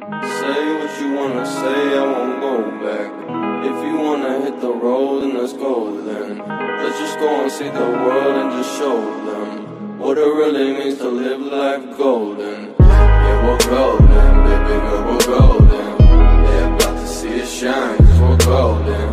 Say what you wanna say, I won't go back. If you wanna hit the road, then let's go then. Let's just go and see the world and just show them what it really means to live life golden. Yeah, we're golden, baby girl, we're golden. They're about to see it shine, cause we're golden.